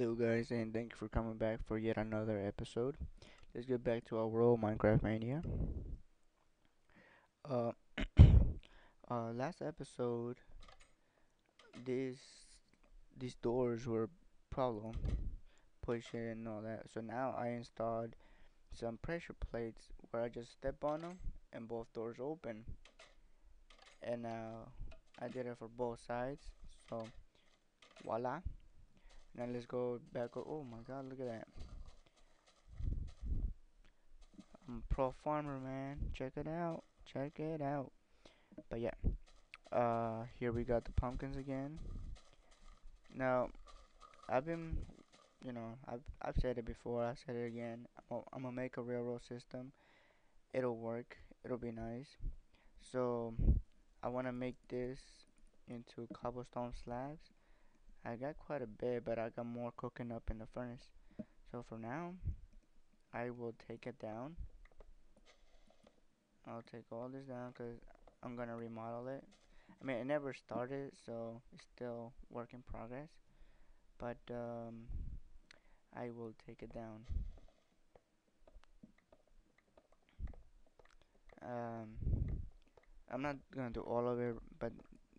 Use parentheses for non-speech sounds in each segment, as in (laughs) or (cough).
Hello guys and thank you for coming back for yet another episode. Let's get back to our world Minecraft Mania. Uh, (coughs) uh last episode these these doors were problem pushing and all that. So now I installed some pressure plates where I just step on them and both doors open. And now I did it for both sides. So voila. Now let's go back. Oh my god, look at that. I'm pro farmer, man. Check it out. Check it out. But yeah. Uh, here we got the pumpkins again. Now, I've been, you know, I've, I've said it before. I said it again. I'm, I'm gonna make a railroad system. It'll work. It'll be nice. So, I wanna make this into cobblestone slabs I got quite a bit, but I got more cooking up in the furnace. So for now, I will take it down. I'll take all this down because I'm going to remodel it. I mean, it never started, so it's still work in progress. But um, I will take it down. Um, I'm not going to do all of it, but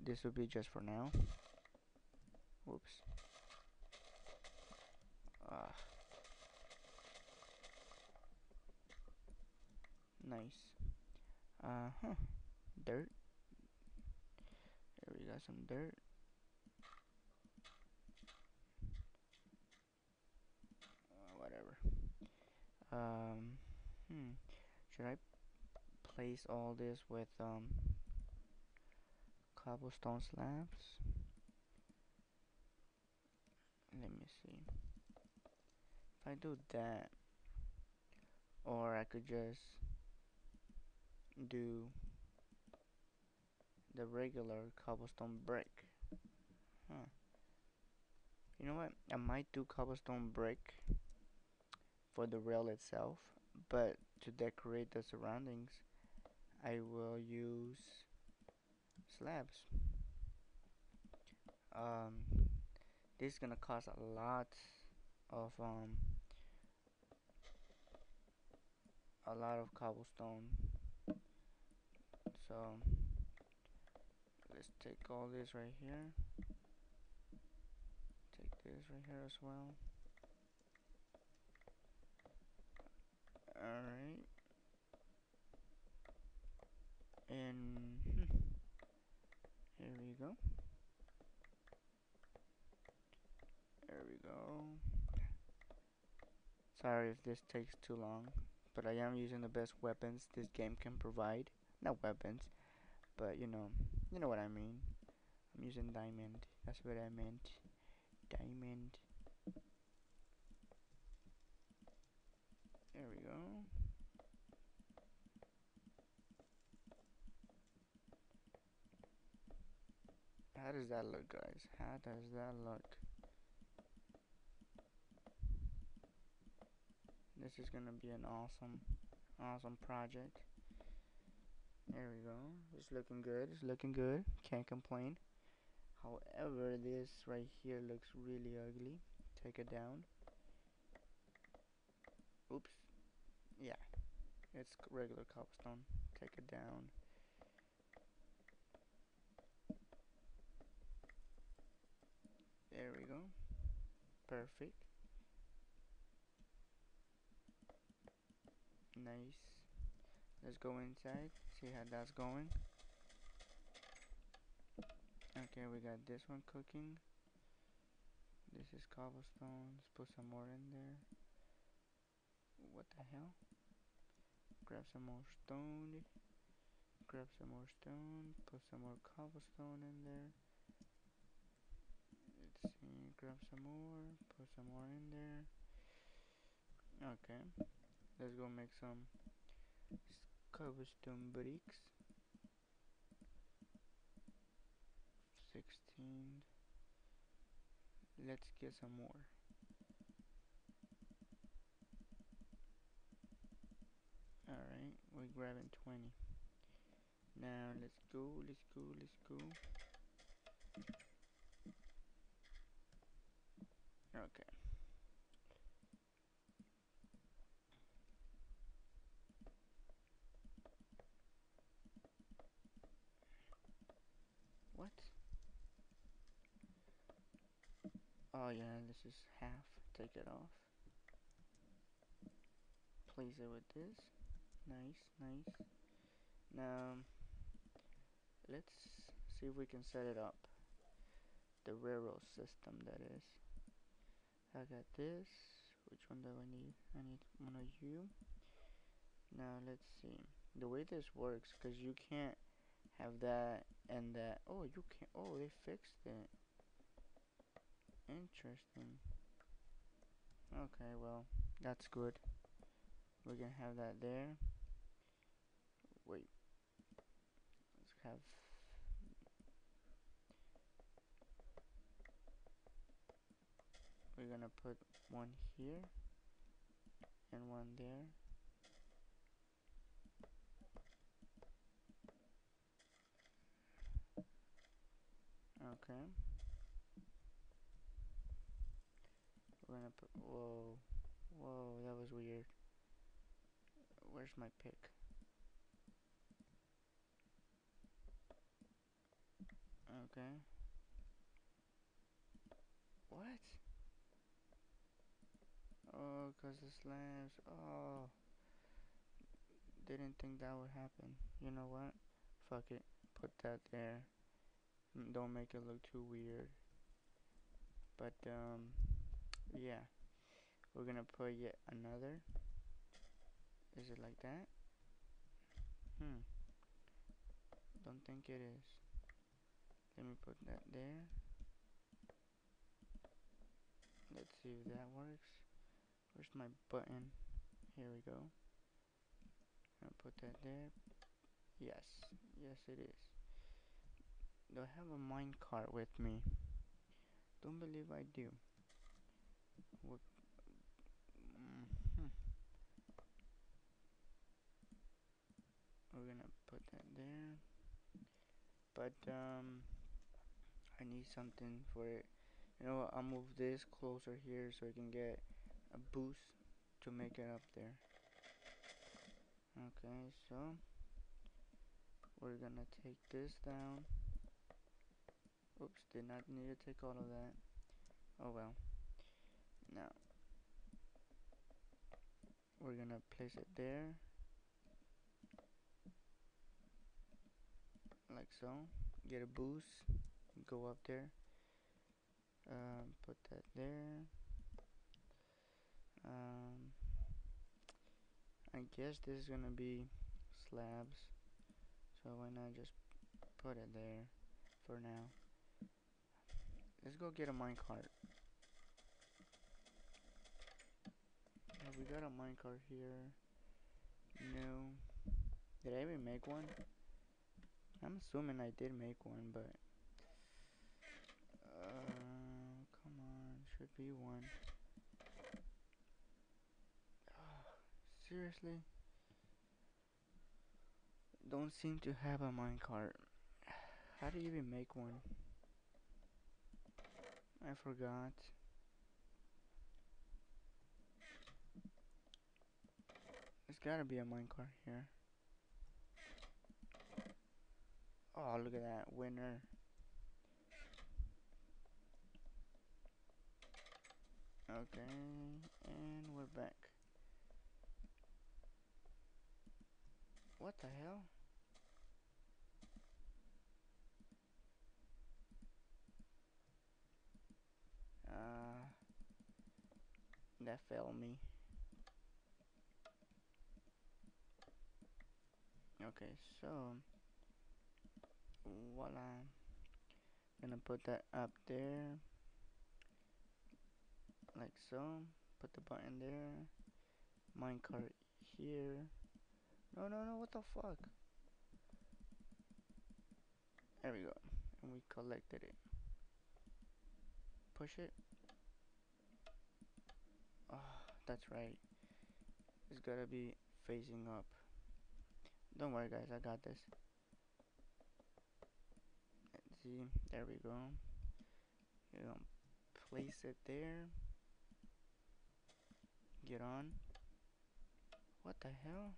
this will be just for now. Whoops. Ah. Nice. Uh huh. Dirt. Here we got some dirt. Uh, whatever. Um. Hmm. Should I place all this with um cobblestone slabs? let me see if I do that or I could just do the regular cobblestone brick. Huh. You know what? I might do cobblestone brick for the rail itself but to decorate the surroundings I will use slabs. Um this is gonna cost a lot of um a lot of cobblestone. So let's take all this right here. Take this right here as well. Alright. And (laughs) here we go. There we go. Sorry if this takes too long, but I am using the best weapons this game can provide. Not weapons, but you know, you know what I mean. I'm using diamond. That's what I meant. Diamond. There we go. How does that look, guys? How does that look? This is gonna be an awesome, awesome project. There we go. It's looking good. It's looking good. Can't complain. However, this right here looks really ugly. Take it down. Oops. Yeah. It's regular cobblestone. Take it down. There we go. Perfect. Nice. Let's go inside, see how that's going. Okay, we got this one cooking. This is cobblestone. Let's put some more in there. What the hell? Grab some more stone. Grab some more stone. Put some more cobblestone in there. Let's see. Grab some more. Put some more in there. Okay. Let's go make some cobblestone bricks. 16. Let's get some more. Alright, we're grabbing 20. Now let's go, let's go, let's go. Okay. What? Oh yeah, this is half. Take it off. Place it with this. Nice, nice. Now, let's see if we can set it up. The railroad system, that is. I got this. Which one do I need? I need one of you. Now, let's see. The way this works, because you can't have that and that. Oh, you can't. Oh, they fixed it. Interesting. Okay, well, that's good. We're gonna have that there. Wait. Let's have. We're gonna put one here and one there. Okay. Whoa, whoa, that was weird. Where's my pick? Okay. What? Oh, cause the slabs, oh. Didn't think that would happen. You know what? Fuck it. Put that there. Don't make it look too weird. But, um, yeah. We're gonna put yet another. Is it like that? Hmm. Don't think it is. Let me put that there. Let's see if that works. Where's my button? Here we go. I'll put that there. Yes. Yes, it is. Do I have a minecart with me? Don't believe I do. What? Mm -hmm. We're gonna put that there. But, um, I need something for it. You know what? I'll move this closer here so I can get a boost to make it up there. Okay, so we're gonna take this down. Oops, did not need to take all of that. Oh well. Now, we're gonna place it there. Like so. Get a boost. Go up there. Um, put that there. Um, I guess this is gonna be slabs. So why not just put it there for now. Let's go get a minecart. Have we got a minecart here? No. Did I even make one? I'm assuming I did make one, but... Uh, come on, should be one. Oh, (sighs) seriously? Don't seem to have a minecart. How do you even make one? I forgot. Gotta be a minecart here. Oh, look at that winner. Okay, and we're back. What the hell? Uh, that failed me. Okay, so voila. Gonna put that up there, like so. Put the button there. Minecart here. No, no, no, what the fuck? There we go. And we collected it. Push it. Oh, that's right. It's gotta be facing up. Don't worry guys, I got this. Let's see, there we go. You know, place it there. Get on. What the hell?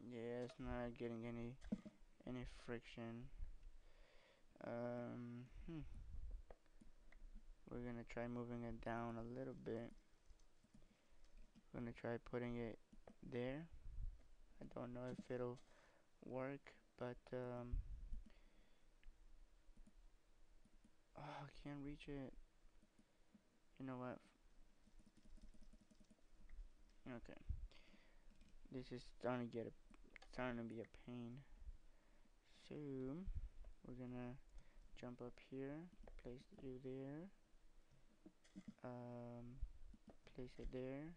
Yeah, it's not getting any any friction. Um, hmm. We're gonna try moving it down a little bit. We're gonna try putting it there. I don't know if it'll work, but um, oh, I can't reach it. You know what? Okay. This is starting to get a starting to be a pain. So we're gonna jump up here, place you there, um, place it there,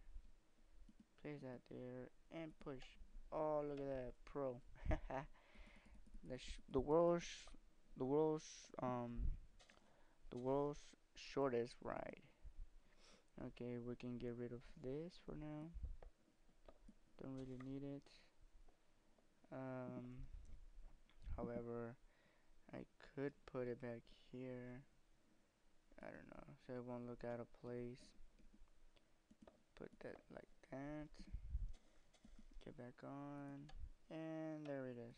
place that there, and push. Oh, look at that, pro. (laughs) the the world's the world's um the world's shortest ride. Okay, we can get rid of this for now. Don't really need it. Um, however, I could put it back here. I don't know, so it won't look out of place. Put that like that. Get back on. And there it is.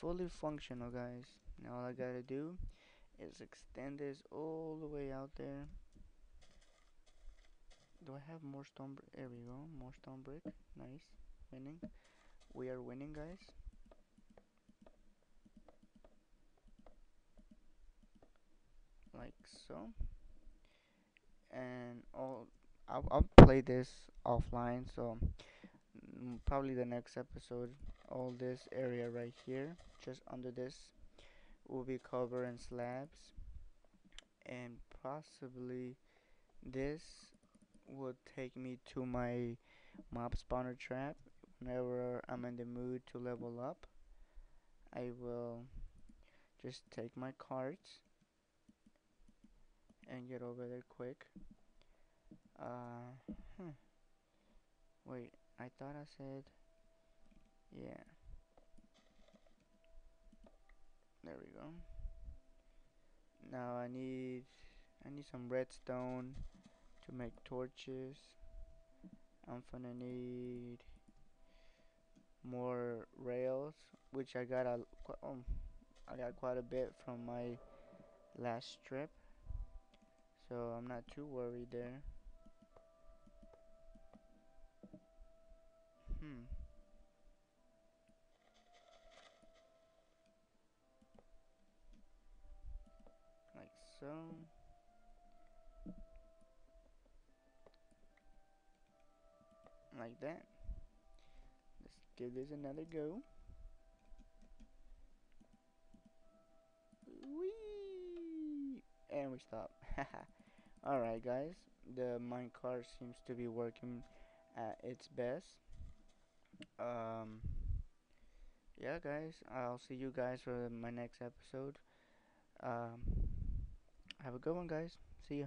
Fully functional, guys. Now all I gotta do is extend this all the way out there. Do I have more stone brick? There we go. More stone brick. Nice. Winning. We are winning, guys. Like so. And all I'll, I'll play this offline, so mm, probably the next episode, all this area right here, just under this, will be covered in slabs, and possibly this will take me to my mob spawner trap whenever I'm in the mood to level up. I will just take my carts and get over there quick. Uh, hmm. Wait, I thought I said, yeah. There we go. Now I need, I need some redstone to make torches. I'm gonna need more rails, which I got a, um, I got quite a bit from my last strip, so I'm not too worried there. Hmm. Like so. Like that. Let's give this another go. Whee! And we stop. (laughs) Alright guys, the minecart seems to be working at its best. Um yeah guys. I'll see you guys for my next episode. Um have a good one guys. See ya